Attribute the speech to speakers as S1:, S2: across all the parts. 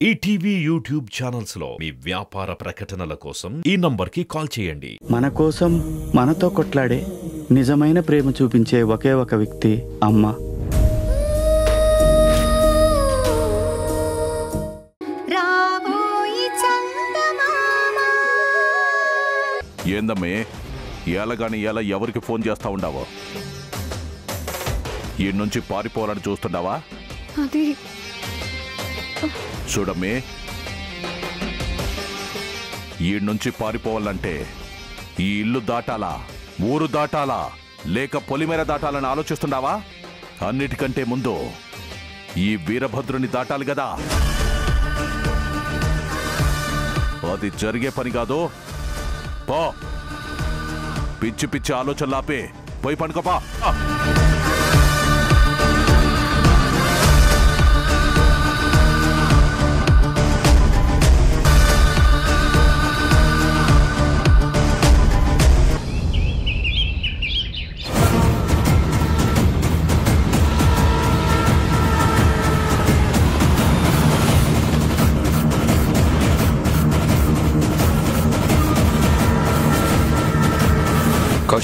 S1: ETV YouTube ఛానల్స్లో మీ వ్యాపార ప్రకటనల కోసం ఈ నంబర్కి కాల్ చేయండి.
S2: మన కోసం మనతో కొట్లాడే నిజమైన ప్రేమ చూపించే ఒకే ఒక వ్యక్తి అమ్మ.
S3: ఏందమ్మే? ఏలగాని ఎలా ఎవరికి ఫోన్ చేస్తా ఉండావో? ఈ నుంచి పారిపోవాలని చూస్తుండావా
S4: అది
S3: చూడమ్మే. ఈ నుంచి పారిపోవాలంటే ఈ ఇల్లు దాటాలా ఊరు దాటాలా లేక పొలిమేర దాటాలని ఆలోచిస్తున్నావా అన్నిటికంటే ముందు ఈ వీరభద్రుని దాటాలి కదా అది జరిగే పని కాదు. పో. పిచ్చి పిచ్చి ఆలోచనలాపే పోయి పనుకోపా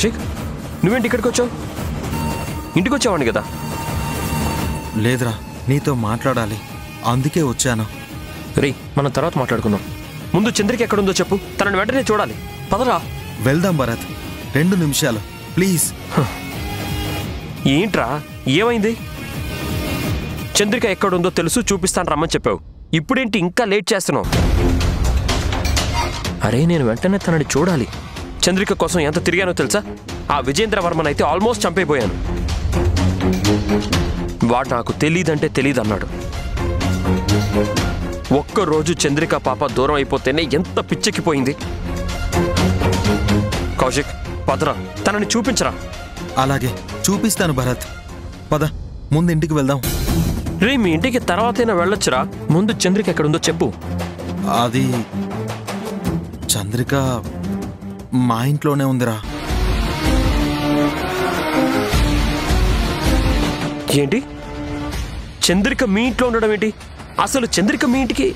S5: కౌశిక్ నువ్వేంటి ఇక్కడికి వచ్చావు? ఇంటికి వచ్చావాడిని కదా?
S6: లేదురా నీతో మాట్లాడాలి. అందుకే వచ్చాను.
S5: రే మనం తర్వాత మాట్లాడుకుందాం. ముందు చంద్రిక ఎక్కడుందో చెప్పు. తనని వెంటనే చూడాలి. పదరా?
S6: వెళ్దాం భరత్. రెండు నిమిషాలు. ప్లీజ్.
S5: ఏంట్రా? ఏమైంది? చంద్రిక ఎక్కడుందో తెలుసు చూపిస్తాను రమ్మని చెప్పావు. ఇప్పుడేంటి ఇంకా లేట్ చేస్తున్నావు? అరే నేను వెంటనే తనని చూడాలి. చంద్రిక కోసం ఎంత తిరిగానో తెలుసా? ఆ విజేంద్ర వర్మన్ అయితే ఆల్మోస్ట్ చంపైపోయాను వాడు నాకు తెలీదంటే తెలీదన్నాడు. ఒక్కరోజు చంద్రిక పాప దూరం అయిపోతేనే ఎంత పిచ్చెక్కిపోయింది. కౌశిక్ పదరా తనని చూపించరా.
S6: అలాగే చూపిస్తాను భరత్. పద ముందు ఇంటికి వెళ్దాం.
S5: రే మీ ఇంటికి తర్వాతైనా వెళ్ళొచ్చురా. ముందు చంద్రిక ఎక్కడుందో చెప్పు.
S6: అది చంద్రిక మా ఇంట్లోనే ఉందిరా.
S5: ఏంటి? చంద్రిక మీ ఇంట్లో ఉండడం ఏంటి? అసలు చంద్రిక మీ ఇంటికి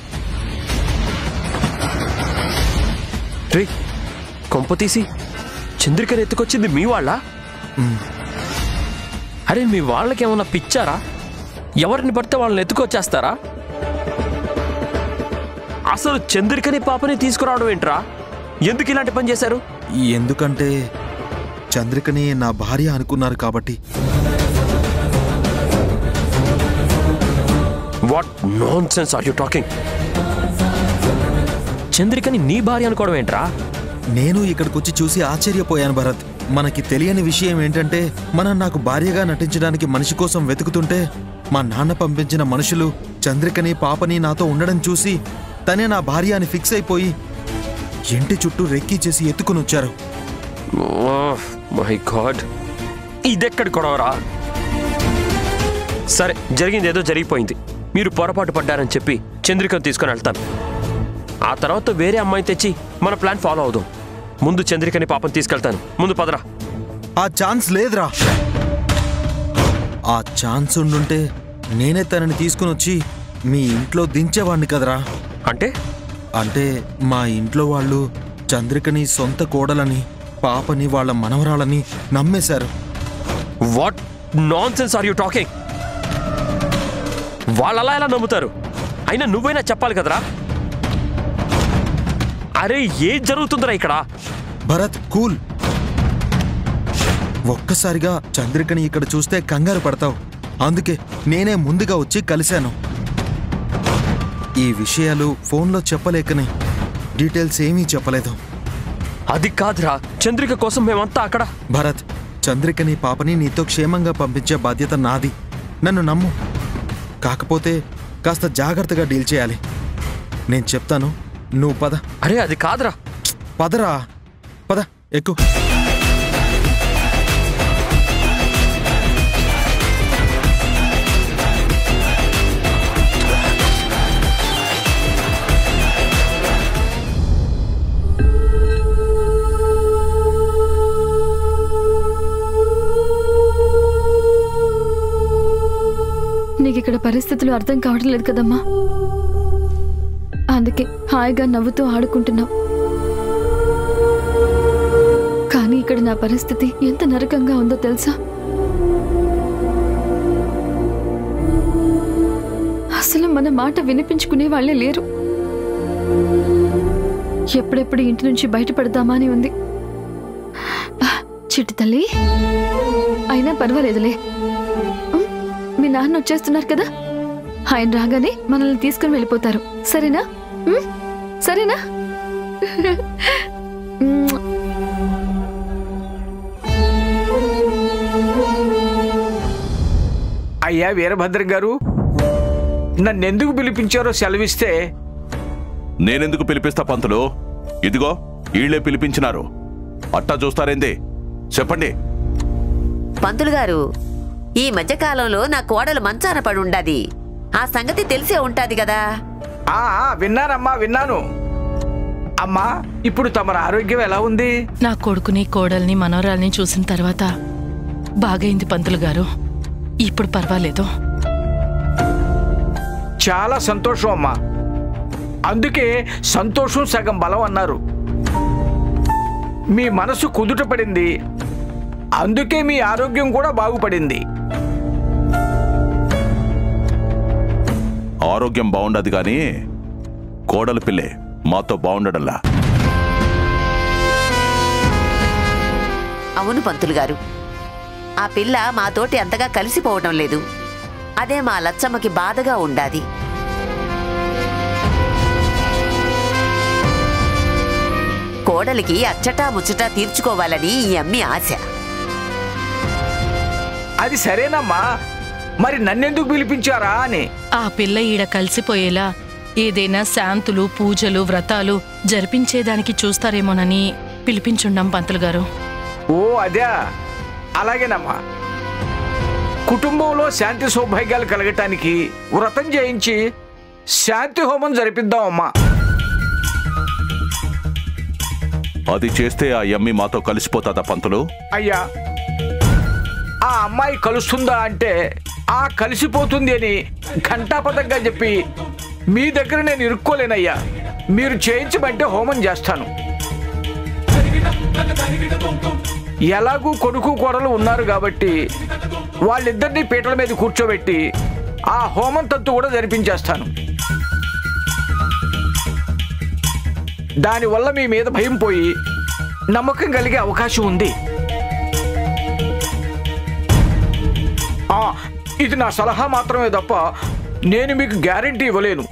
S5: రే కొంప తీసి చంద్రికని ఎత్తుకొచ్చింది మీ వాళ్ళ? అరే మీ వాళ్ళకి ఏమన్నా పిచ్చారా? ఎవరిని పడితే వాళ్ళని ఎత్తుకొచ్చేస్తారా? అసలు చంద్రికని పాపని తీసుకురావడం ఏంట్రా? ఎందుకు ఇలాంటి పని చేశారు?
S6: ఎందుకంటే చంద్రికని నా భార్య అనుకున్నారు కాబట్టి.
S5: What nonsense are you talking చంద్రికని నీ భార్య అనుకోవడం ఏంట్రా?
S6: నేను ఇక్కడికి వచ్చి చూసి ఆశ్చర్యపోయాను భరత్. మనకి తెలియని విషయం ఏంటంటే మనం నాకు భార్యగా నటించడానికి మనిషి కోసం వెతుకుతుంటే మా నాన్న పంపించిన మనుషులు చంద్రికని పాపని నాతో ఉండడం చూసి తనే నా భార్య అని ఫిక్స్ అయిపోయి ఇంటి చుట్టూ రెక్కీ చేసి ఎత్తుకుని వచ్చారు.
S5: మై గాడ్ ఇదెక్కడి గొడవరా? సరే జరిగింది ఏదో జరిగిపోయింది. మీరు పొరపాటు పడ్డారని చెప్పి చంద్రికను తీసుకొని వెళ్తాను. ఆ తర్వాత వేరే అమ్మాయి తెచ్చి మన ప్లాన్ ఫాలో అవుదాం. ముందు చంద్రికని పాపం తీసుకెళ్తాను. ముందు పదరా.
S6: ఆ ఛాన్స్ లేదురా. ఆ ఛాన్స్ ఉండుంటే నేనే తనని తీసుకుని వచ్చి మీ ఇంట్లో దించేవాణ్ణి కదరా.
S5: అంటే?
S6: అంటే మా ఇంట్లో వాళ్ళు చంద్రికని సొంత కోడలని పాపని వాళ్ళ మనవరాలని నమ్మేశారు.
S5: What nonsense are you talking వాళ్ళలా ఎలా నమ్ముతారు? అయినా నువ్వైనా చెప్పాలి కదరా? అరే ఏం జరుగుతుందిరా ఇక్కడ?
S6: భరత్ కూల్. ఒక్కసారిగా చంద్రికని ఇక్కడ చూస్తే కంగారు పడతావు. అందుకే నేనే ముందుగా వచ్చి కలిశాను. ఈ విషయాలు ఫోన్లో చెప్పలేకనే. డీటెయిల్స్ ఏమీ చెప్పలేదు.
S5: అది కాదురా చంద్రిక కోసం మేమంతా అక్కడ.
S6: భరత్ చంద్రికని పాపని నీతో క్షేమంగా పంపించే బాధ్యత నాది. నన్ను నమ్ము. కాకపోతే కాస్త జాగ్రత్తగా డీల్ చేయాలి. నేను చెప్తాను నువ్వు పద.
S5: అరే అది కాదురా.
S6: పదరా. పద ఎక్కు.
S4: ఇక్కడ పరిస్థితులు అర్థం కావడం లేదు కదమ్మా. అందుకే హాయిగా నవ్వుతూ ఆడుకుంటున్నాం. కానీ ఇక్కడ నా పరిస్థితి ఎంత నరకంగా ఉందో తెలుసా? అసలు మన మాట వినిపించుకునే వాళ్ళే లేరు. ఎప్పుడెప్పుడు ఇంటి నుంచి బయటపడదామా అని ఉంది చిట్టు తల్లి. అయినా పర్వాలేదులే. నాన్న వచ్చేస్తున్నారు కదా? ఆయన రాగానే మనల్ని తీసుకుని వెళ్ళిపోతారు. సరేనా? సరేనా.
S7: అయ్యా వీరభద్రం గారు నన్నెందుకు పిలిపించారో సెలవిస్తే?
S3: నేనెందుకు పిలిపిస్తా పంతులు? ఇదిగో ఈళ్ళే పిలిపించినారు. అట్టా చూస్తారేంది? చెప్పండి.
S8: పంతులు గారు ఈ మధ్యకాలంలో నా కోడలు మంచాన పడి ఉండాది ఆ సంగతి తెలిసే ఉంటాది కదా.
S7: ఆ విన్నానమ్మా విన్నాను. అమ్మా ఇప్పుడు తమరి ఆరోగ్యం ఎలా ఉంది?
S9: నా కొడుకుని కోడల్ని మనవరాల్ని చూసిన తర్వాత బాగైంది పంతులు గారు. ఇప్పుడు పర్వాలేదు.
S7: చాలా సంతోషం అమ్మా. అందుకే సంతోషం సగం బలం అన్నారు. మీ మనసు కుదుట పడింది. అందుకే మీ ఆరోగ్యం కూడా బాగుపడింది.
S3: ఆరోగ్యం బాగుండదు గాని కోడలు పిల్లే మాతో బాగుండడల్లా.
S8: అవును పంతులు గారు. ఆ పిల్ల మాతోటి అంతగా కలిసిపోవడం లేదు. అదే మా లచ్చమ్మకి బాధగా ఉండాది. కోడలికి అచ్చటా ముచ్చటా తీర్చుకోవాలని ఈ అమ్మి ఆశ.
S7: అది సరేనమ్మా. మరి నన్నెందుకు పిలిపించారా అని.
S9: ఆ పిల్ల ఈడ కలిసిపోయేలా ఏదైనా శాంతులు పూజలు వ్రతాలు జరిపించేదానికి చూస్తారేమోనని పిలిపించుండాం పంతులు గారు.
S7: ఓ అదే. అలాగేనమ్మా. కుటుంబంలో శాంతి సౌభాగ్యాలు కలగటానికి వ్రతం చేయించి శాంతి హోమం జరిపిద్దాం అమ్మా
S3: అది చేస్తే ఆ యమ్మి మాతో కలిసిపోతాదా పంతులు?
S7: అయ్యా. ఆ అమ్మాయి కలుస్తుందా అంటే ఆ కలిసిపోతుంది అని ఘంటాపథంగా చెప్పి మీ దగ్గర నేను ఇరుక్కోలేనయ్యా. మీరు చేయించమంటే హోమం చేస్తాను. ఎలాగూ కొడుకు కోడలు ఉన్నారు కాబట్టి వాళ్ళిద్దరినీ పీటల మీద కూర్చోబెట్టి ఆ హోమం తత్తు కూడా జరిపించేస్తాను. దానివల్ల మీ మీద భయం పోయి నమ్మకం కలిగే అవకాశం ఉంది. ఇది నా సలహా మాత్రమే తప్ప నేను మీకు గ్యారెంటీ ఇవ్వలేను.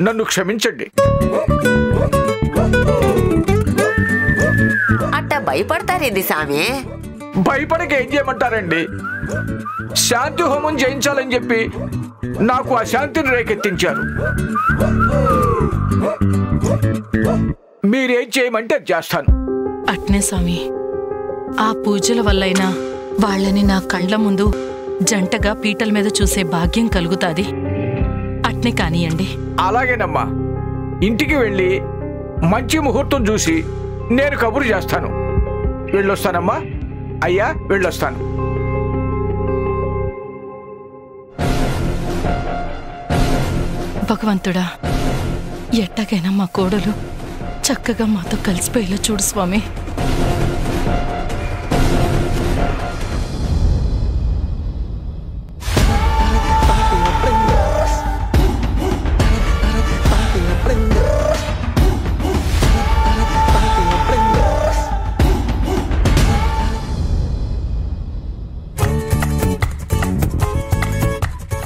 S7: నన్ను క్షమించండి.
S8: అట్ట భయపడతారేంది సామే?
S7: భయపడక ఏం చేయమంటారండి? శాంతి హోమం చేయించాలని చెప్పి నాకు ఆ శాంతిని రేకెత్తించారు. మీరేం చేయమంటే అది చేస్తాను.
S9: అట్నే స్వామి ఆ పూజల వల్లైనా వాళ్ళని నా కండ్ల ముందు జంటగా పీటల మీద చూసే భాగ్యం కలుగుతాది. అట్నే కానియండి.
S7: అలాగేనమ్మా. ఇంటికి వెళ్ళి మంచి ముహూర్తం చూసి నేను కబురు చేస్తాను. వెళ్ళొస్తానమ్మా. అయ్యా వెళ్ళొస్తాను.
S9: భగవంతుడా ఎట్టగైనా మా కోడలు చక్కగా మాతో కలిసిపోయేలా చూడు స్వామి.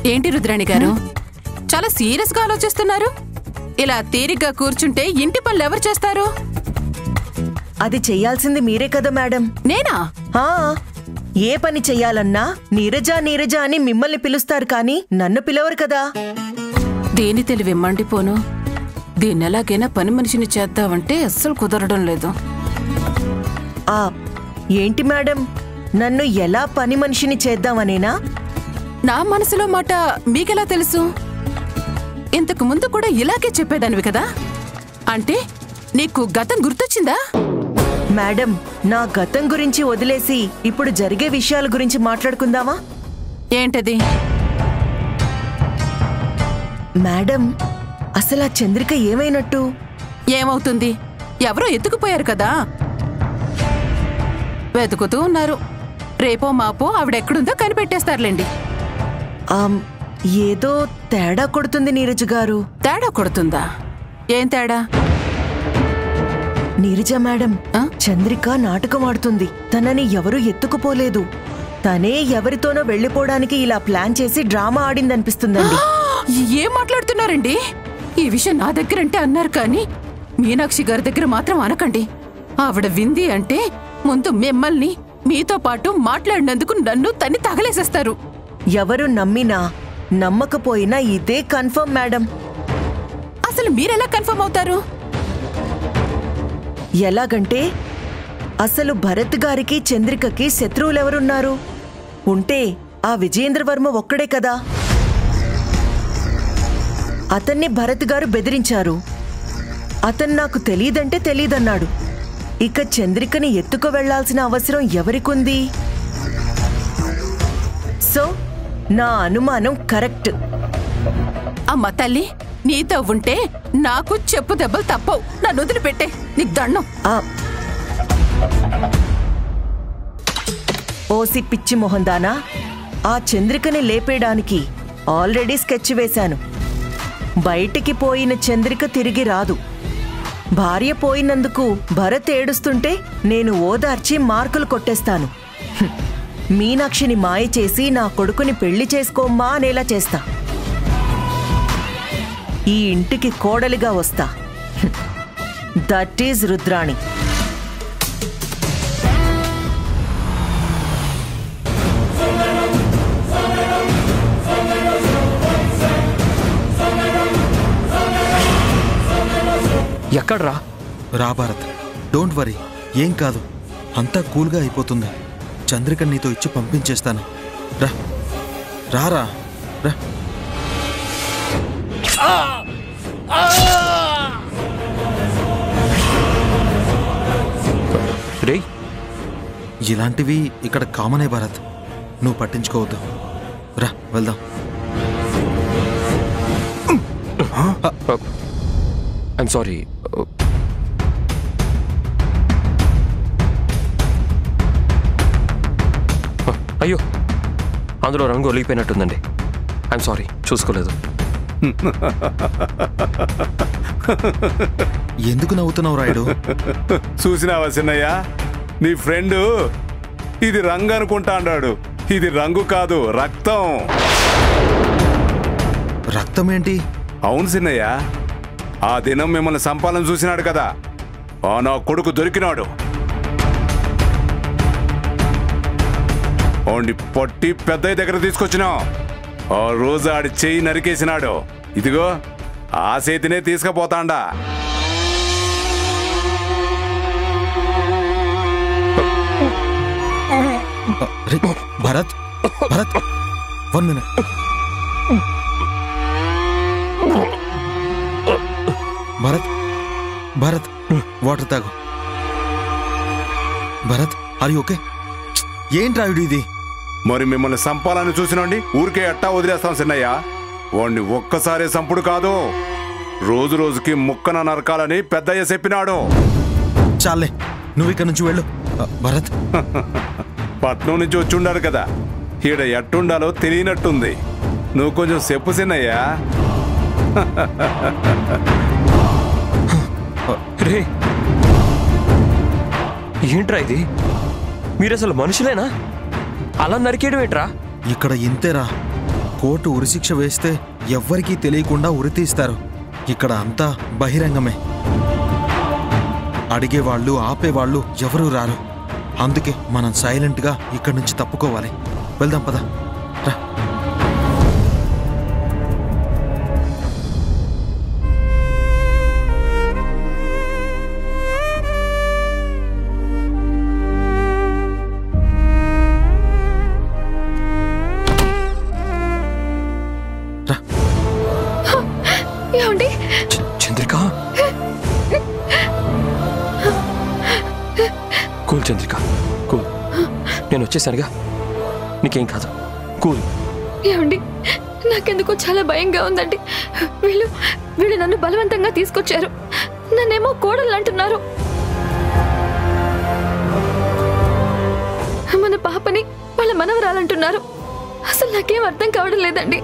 S10: ఏంటి రుద్రాణి గారు? చాలా సీరియస్గా ఆలోచిస్తున్నారు. ఇలా తీరిగ్గా కూర్చుంటే ఇంటి పనులు ఎవరు చేస్తారు?
S11: అది చెయ్యాల్సింది మీరే కదా మేడం.
S10: నేనా?
S11: ఆ, ఏ పని చెయ్యాలన్నా నీరజ నీరజ అని మిమ్మల్ని పిలుస్తారు కానీ నన్ను పిలవరు కదా.
S10: దేని తెలివి మండిపోను? దీన్ని ఎలాగైనా పని మనిషిని చేద్దామంటే అస్సలు కుదరడం లేదు.
S11: ఆ ఏంటి మేడం? నన్ను ఎలా పని మనిషిని చేద్దామనేనా?
S10: నా మనసులో మాట మీకెలా తెలుసు? ఇంతకు ముందు కూడా ఇలాగే చెప్పేదానివి కదా? అంటే నీకు గతం గుర్తొచ్చిందా?
S11: మేడం నా గతం గురించి వదిలేసి ఇప్పుడు జరిగే విషయాల గురించి మాట్లాడుకుందామా?
S10: ఏంటది?
S11: మేడం అసలు ఆ చంద్రిక ఏమైనట్టు?
S10: ఏమవుతుంది? ఎవరో ఎత్తుకుపోయారు కదా? వెతుకుతూ ఉన్నారు. రేపో మాపో ఆవిడెక్కడుందో కనిపెట్టేస్తారులేండి.
S11: ఏదో తేడా కొడుతుంది నీరజ్ గారు.
S10: తేడా కొడుతుందా? ఏం తేడా?
S11: నీరజ మేడం? చంద్రిక నాటకం ఆడుతుంది. తనని ఎవరు ఎత్తుకుపోలేదు. తనే ఎవరితోనో వెళ్ళిపోవడానికి ఇలా ప్లాన్ చేసి డ్రామా ఆడిందనిపిస్తుందండి.
S10: ఏం మాట్లాడుతున్నారండి? ఈ విషయం నా దగ్గరంటే అన్నారు కానీ మీనాక్షి గారి దగ్గర మాత్రం అనకండి. ఆవిడ వింది అంటే ముందు మిమ్మల్ని మీతో పాటు మాట్లాడినందుకు నన్ను తన్ని తగలేసేస్తారు.
S11: ఎవరు నమ్మినా నమ్మకపోయినా ఇదే కన్ఫర్మ్ మేడం.
S10: అసలు మీరెలా కన్ఫర్మ్ అవుతారు?
S11: ఎలాగంటే అసలు భరత్ గారికి చంద్రికకి శత్రువులెవరున్నారు? ఉంటే ఆ విజయేంద్రవర్మ ఒక్కడే కదా? అతన్ని భరత్ గారు బెదిరించారు. అతను నాకు తెలియదంటే తెలియదన్నాడు. ఇక చంద్రికని ఎత్తుకు వెళ్ళాల్సిన అవసరం ఎవరికుంది? సో నా అనుమానం కరెక్ట్.
S10: అమ్మ తల్లి నీతో ఉంటే నాకు చెప్పు దెబ్బలు తప్పవు. నన్ను వదిలిపెట్టే. నీకు దండం.
S11: ఓసి పిచ్చి మొహందానా ఆ చంద్రికని లేపేయడానికి ఆల్రెడీ స్కెచ్ వేశాను. బయటికి పోయిన చంద్రిక తిరిగి రాదు. భార్య పోయినందుకు భరత్ ఏడుస్తుంటే నేను ఓదార్చి మార్కులు కొట్టేస్తాను. మీనాక్షిని మాయ చేసి నా కొడుకుని పెళ్ళి చేసుకోమ్మా అనేలా చేస్తా. ఈ ఇంటికి కోడలిగా వస్తా. That is Rudrani.
S5: ఎక్కడ్రా?
S6: రా భారత్. Don't worry. ఏం కాదు. అంతా కూల్గా అయిపోతుంది. చంద్రిక నీతో ఇచ్చి పంపించేస్తాను. రా. రారా. రా.
S5: రేయ్
S6: ఇలాంటివి ఇక్కడ కామనే భారత్. నువ్వు పట్టించుకోవద్దు. రా వెళ్దాం.
S5: ఐఎమ్ సారీ అయ్యో అందులో రంగు ఒలిగిపోయినట్టుందండి. ఐఎమ్ సారీ చూసుకోలేదు.
S6: ఎందుకు నవ్వుతున్నావు రాయుడు?
S12: చూసినావా సిన్నయ్య? నీ ఫ్రెండ్ ఇది రంగు అనుకుంటా అన్నాడు ఇది రంగు కాదు రక్తం.
S6: రక్తం ఏంటి
S12: అవును సిన్నయ్య. ఆ దినం మిమ్మల్ని సంపాలన చూసినాడు కదా. ఆ నా కొడుకు దొరికినాడు. ఓండి పొట్టి పెద్దయ్య దగ్గర తీసుకొచ్చినా. ఆ రోజు ఆడి చెయ్యి నరికేసినాడు. ఇదిగో ఆ చేతినే తీసుకుపోతాండా.
S6: Bharat Bharat one minute Bharat Bharat water తాగు. భరత్ అది ఓకే ఏంటి రాయుడు ఇది?
S12: మరి మిమ్మల్ని సంపాలని చూసినండి ఊరికే ఎట్టా వదిలేస్తాం సిన్నయ్య వాణ్ణి ఒక్కసారి సంపుడు కాదు. రోజు రోజుకి ముక్కన నరకాలని పెద్దయ్య చెప్పినాడు.
S6: చాలే నువ్వు ఇక్కడ నుంచి వెళ్ళు. భరత్.
S12: పట్నం నుంచి వచ్చి ఉండారు కదా. ఈడ ఎట్టుండాలో తెలియనట్టుంది. నువ్వు కొంచెం చెప్పు సిన్నయ్యా
S5: రే. ఏంట్రా ఇది? మీరు అసలు మనుషులేనా? అలా నరికేయడం ఏంట్రా?
S6: ఇక్కడ ఇంతేరా. కోర్టు ఉరిశిక్ష వేస్తే ఎవ్వరికీ తెలియకుండా ఉరితీస్తారు. ఇక్కడ అంతా బహిరంగమే. అడిగేవాళ్ళు ఆపేవాళ్ళు ఎవరూ రారు. అందుకే మనం సైలెంట్గా ఇక్కడి నుంచి తప్పుకోవాలి. వెళ్దాం పదా.
S5: నేను వచ్చేసానుగా నీకేం కాదు కూల్.
S4: ఏమండి? నాకెందుకో చాలా భయంగా ఉందండి. వీళ్ళు వీళ్ళు నన్ను బలవంతంగా తీసుకొచ్చారు. నన్నేమో కోడలు అంటున్నారు. మన పాపని వాళ్ళ మనవరాలంటున్నారు అసలు నాకేం అర్థం కావడం లేదండి.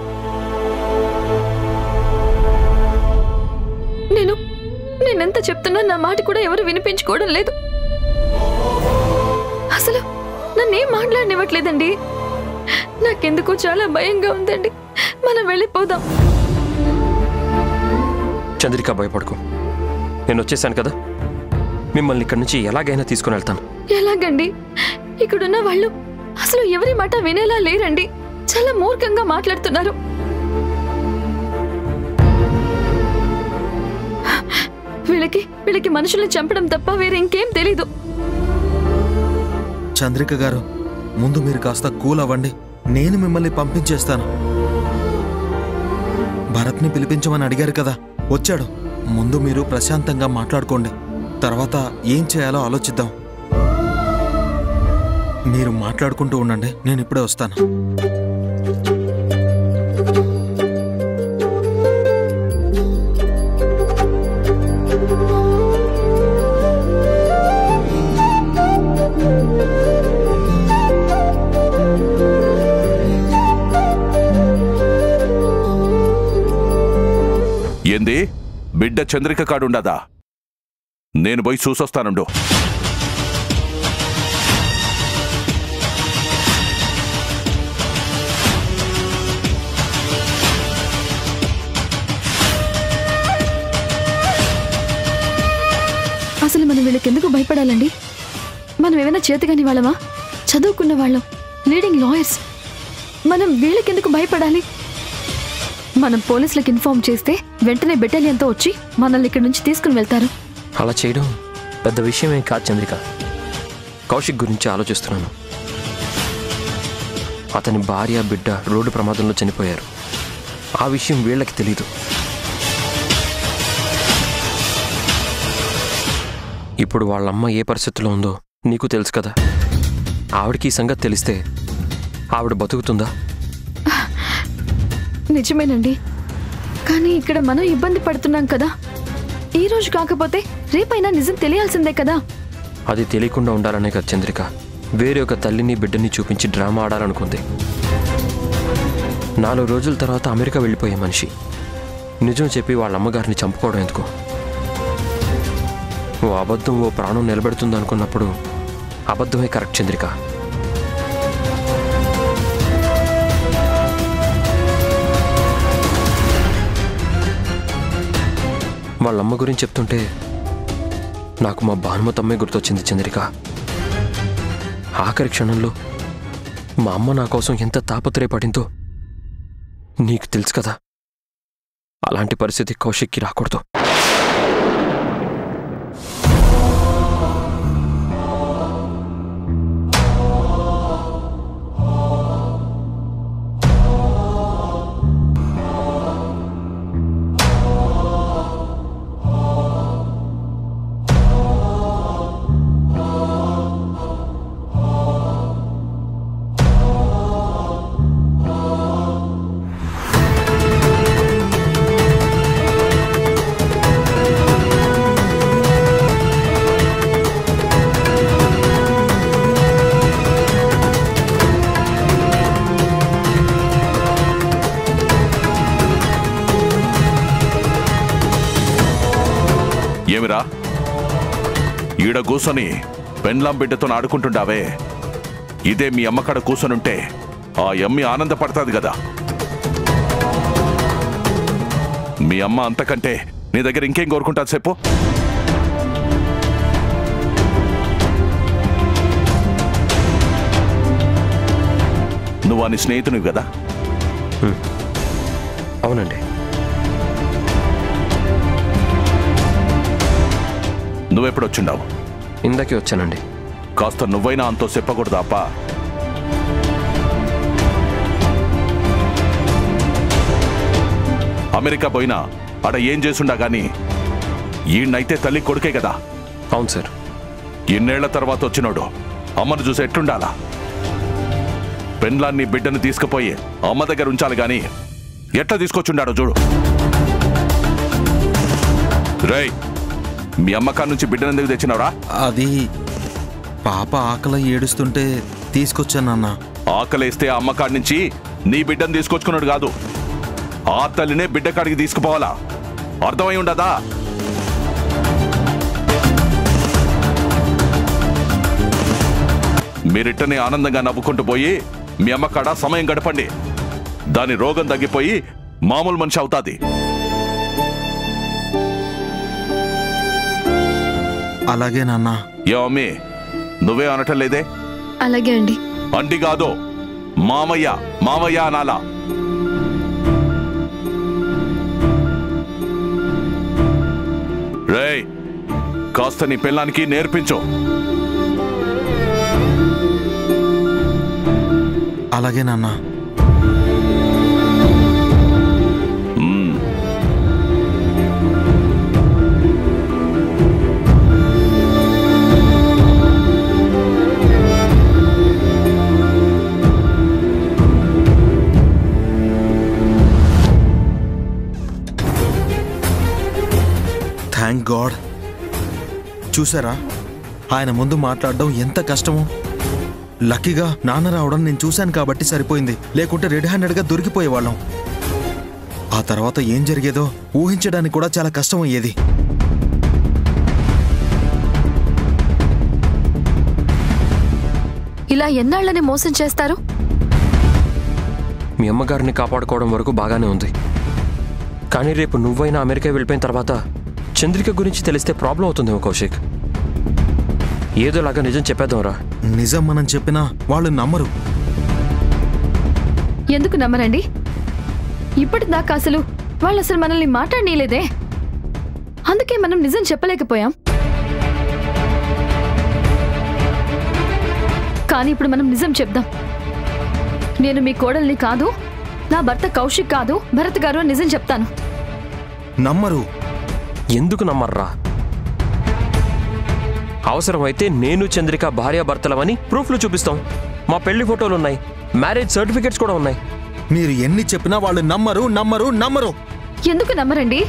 S4: నేను నేనెంత చెప్తున్నా నా మాట కూడా ఎవరు వినిపించుకోవడం లేదు. నన్నేం మాట్లాడనివ్వట్లేదండి. నాకెందుకో చాలా భయంగా ఉందండి. మనం వెళ్ళిపోదాం.
S5: చంద్రిక భయపడకు. నేను వచ్చేసాను కదా. మిమ్మల్ని ఇక్కడి నుంచి ఎలాగైనా తీసుకుని వెళ్తాను.
S4: ఎలాగండి? ఇక్కడున్న వాళ్ళు అసలు ఎవరి మాట వినేలా లేరండి. చాలా మూర్ఖంగా మాట్లాడుతున్నారు. వీళ్ళకి వీళ్ళకి మనుషుల్ని చంపడం తప్ప వేరే ఇంకేం తెలీదు.
S6: చంద్రిక గారు ముందు మీరు కాస్త కూల్ అవ్వండి. నేను మిమ్మల్ని పంపించేస్తాను. భరత్ని పిలిపించమని అడిగారు కదా. వచ్చాడు. ముందు మీరు ప్రశాంతంగా మాట్లాడుకోండి. తర్వాత ఏం చేయాలో ఆలోచిద్దాం. మీరు మాట్లాడుకుంటూ ఉండండి. నేను ఇప్పుడే వస్తాను.
S3: బిడ్డ చంద్రిక కాడుండదా? నేను పోయి చూసొస్తానుండు.
S4: అసలు మనం వీళ్ళకి ఎందుకు భయపడాలండి? మనం ఏమైనా చేతగాని వాళ్ళమా? చదువుకున్న వాళ్ళం లీడింగ్ లాయర్స్ మనం వీళ్ళకెందుకు భయపడాలి? మనం పోలీసులకు ఇన్ఫార్మ్ చేస్తే వెంటనే బెటాలియన్తో వచ్చి మనల్ని ఇక్కడి నుంచి తీసుకుని వెళ్తారు.
S5: అలా చేయడం పెద్ద విషయమేం కాదు చంద్రిక. కౌశిక్ గురించి ఆలోచిస్తున్నాను. అతని భార్య బిడ్డ రోడ్డు ప్రమాదంలో చనిపోయారు. ఆ విషయం వీళ్ళకి తెలీదు. ఇప్పుడు వాళ్ళమ్మ ఏ పరిస్థితిలో ఉందో నీకు తెలుసు కదా. ఆవిడకి ఈ సంగతి తెలిస్తే ఆవిడ బతుకుతుందా?
S4: నిజమేనండి. కానీ ఇక్కడ మనం ఇబ్బంది పడుతున్నాం కదా. ఈ రోజు కాకపోతే రేపైనా నిజం తెలియాల్సిందే కదా.
S5: అది తెలియకుండా ఉండాలనే కదా చంద్రిక. వేరే ఒక తల్లిని బిడ్డని చూపించి డ్రామా ఆడాలనుకుంది. నాలుగు రోజుల తర్వాత అమెరికా వెళ్ళిపోయే మనిషి. నిజం చెప్పి వాళ్ళ అమ్మగారిని చంపుకోవడం ఎందుకు? ఓ అబద్ధం ఓ ప్రాణం నిలబెడుతుంది అనుకున్నప్పుడు అబద్ధమే కరెక్ట్ చంద్రిక. వాళ్ళమ్మ గురించి చెప్తుంటే నాకు మా భానుమతమ్మే గుర్తొచ్చింది చంద్రిక. ఆఖరి క్షణంలో మా అమ్మ నా కోసం ఎంత తాపత్రయపడిందో నీకు తెలుసు కదా. అలాంటి పరిస్థితి కౌశిక్కి రాకూడదు.
S3: ఈడ కూసొని పెండ్లాం బిడ్డతో ఆడుకుంటుండావే. ఇదే మీ అమ్మకాడ కూసొనుంటే ఆ అమ్మి ఆనందపడతాది కదా మీ అమ్మ అంతకంటే నీ దగ్గర ఇంకేం కోరుకుంటాది చెప్పు. నువ్వు అని స్నేహితునివి కదా
S5: అవునండి.
S3: నువ్వెప్పుడు వచ్చిండావు
S5: ఇందాకే వచ్చానండి.
S3: కాస్త నువ్వైనా అంతో చెప్పకూడదా అప్ప. అమెరికా పోయినా అడ ఏం చేసుండా గాని ఈయన్నైతే తల్లి కొడుకే కదా
S5: అవును సార్.
S3: ఇన్నేళ్ళ తర్వాత వచ్చినోడు అమ్మను చూసి ఎట్లుండాలా? పెండ్లాన్ని బిడ్డను తీసుకుపోయి అమ్మ దగ్గర ఉంచాలి గాని ఎట్లా తీసుకొచ్చుండాడో చూడు. రేయ్ మీ అమ్మకాల నుంచి బిడ్డను ఎందుకు తెచ్చినావురా?
S6: అది పాప ఆకలి ఏడుస్తుంటే తీసుకొచ్చానన్నా
S3: ఆకలేస్తే ఆ అమ్మకాడి నుంచి నీ బిడ్డను తీసుకొచ్చుకున్నాడు కాదు. ఆ తల్లినే బిడ్డ కాడికి తీసుకుపోవాలా? అర్థమై ఉండదా? మీరిట్టనే ఆనందంగా నవ్వుకుంటూ పోయి మీ అమ్మ కాడ సమయం గడపండి. దాని రోగం తగ్గిపోయి మామూలు మనిషి అవుతాది.
S6: అలాగే నాన్న.
S3: ఏ అమ్మి నువ్వే అనటం లేదే?
S4: అలాగే అండి.
S3: అంటి కాదు. మామయ్య మామయ్య అనాలా. రేయ్ కాస్త నీ పిల్లానికి నేర్పించు.
S6: అలాగే నాన్న. థ్యాంక్ గాడ్ చూసారా? ఆయన ముందు మాట్లాడడం ఎంత కష్టమో. లక్కీగా నాన్న రావడం నేను చూశాను కాబట్టి సరిపోయింది. లేకుంటే రెడ్ హ్యాండెడ్గా దొరికిపోయేవాళ్ళం. ఆ తర్వాత ఏం జరిగేదో ఊహించడానికి కూడా చాలా కష్టం అయ్యేది
S4: ఇలా ఎన్నాళ్ళని మోసం చేస్తారు?
S5: మీ అమ్మగారిని కాపాడుకోవడం వరకు బాగానే ఉంది. కానీ రేపు నువ్వైనా అమెరికా వెళ్ళిపోయిన తర్వాత చంద్రిక గురించి తెలిస్తే ప్రాబ్లం అవుతుందేమో కౌశిక్. ఏదోలాగా నిజం చెప్పేద్దాంరా
S6: నిజం మనం చెప్పినా వాళ్ళు నమ్మరు.
S4: ఎందుకు నమ్మరండి? ఇప్పటిదాకా అసలు వాళ్ళు అసలు మనల్ని మాట్లాడనీయలేదే. అందుకే మనం నిజం చెప్పలేకపోయాం. కానీ ఇప్పుడు మనం నిజం చెప్దాం. నేను మీ కోడల్ని కాదు నా భర్త కౌశిక్ కాదు భరత్ గారు నిజం చెప్తాను.
S6: నమ్మరు.
S5: ఎందుకు నమ్మర్రా? అవసరమైతే నేను చంద్రిక భార్యాభర్తలమని ప్రూఫ్లు చూపిస్తాం. మా పెళ్ళి ఫోటోలు ఉన్నాయి మ్యారేజ్ సర్టిఫికెట్స్ కూడా ఉన్నాయి.
S6: మీరు ఎన్ని చెప్పినా వాళ్ళు నమ్మరు నమ్మరు నమ్మరు.
S4: ఎందుకు నమ్మరండి?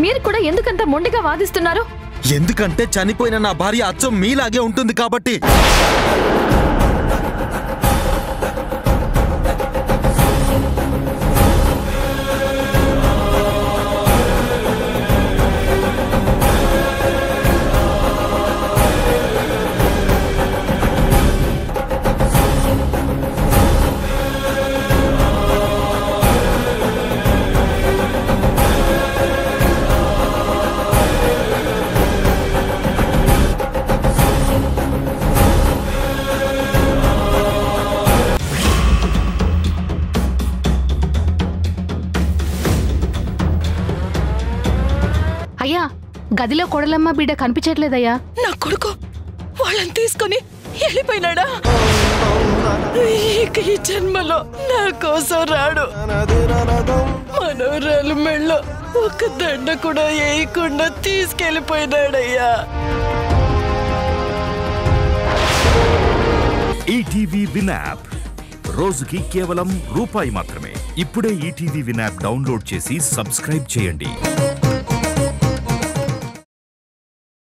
S4: మీరు కూడా ఎందుకంత మొండిగా వాదిస్తున్నారు?
S6: ఎందుకంటే చనిపోయిన నా భార్య అచ్చం మీలాగే ఉంటుంది కాబట్టి.
S13: గదిలో కొడలమ్మ బిడ్డ కనిపించట్లేదయ్యా.
S9: నా కొడుకు వాళ్ళని తీసుకొని వెళ్ళిపోయినాడా? ఇక ఈ జన్మలో నా కోసం రాడు. మనోరాలు మెళ్ళ ఒక దండ కూడా వేయకుండా తీసుకెళ్ళిపోయినాడయ్యా.
S1: ఈటీవీ విన్ యాప్ రోజుకి కేవలం రూపాయి మాత్రమే. ఇప్పుడే ఈటీవీ విన్ యాప్ డౌన్లోడ్ చేసి సబ్స్క్రైబ్ చేయండి.